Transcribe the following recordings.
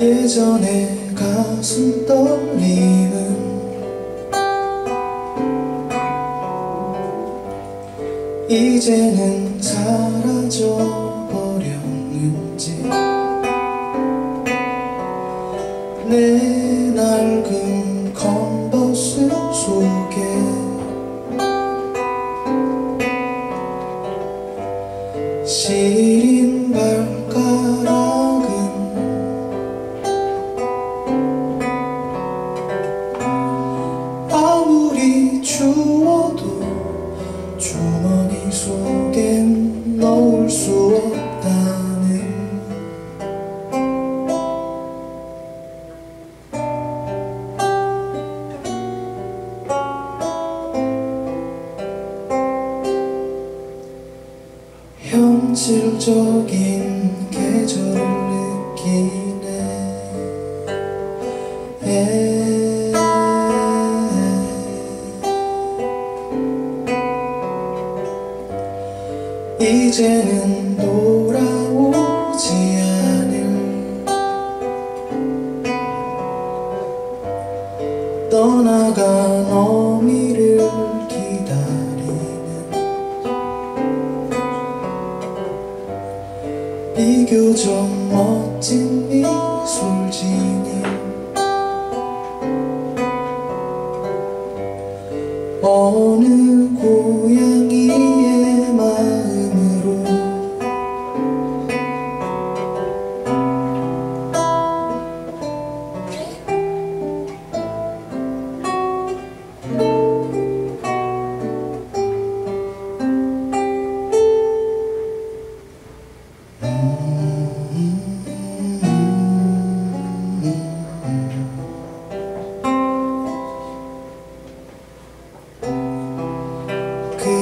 예전에 가슴 떨리는 이제는 사라져 버렸는지 내 낡은 컨버스 속에 시린 발 추워도 주머니 속엔 넣을 수 없다는 현실적인 계절을 느끼네 에 이제는 돌아오지 않을 떠나간 어미를 기다리는 비교적 멋진 미술진이 어느 고양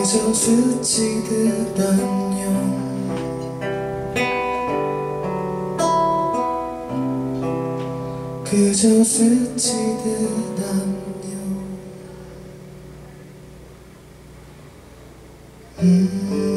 그저 스치듯 안녕 그저 스치듯 안녕 음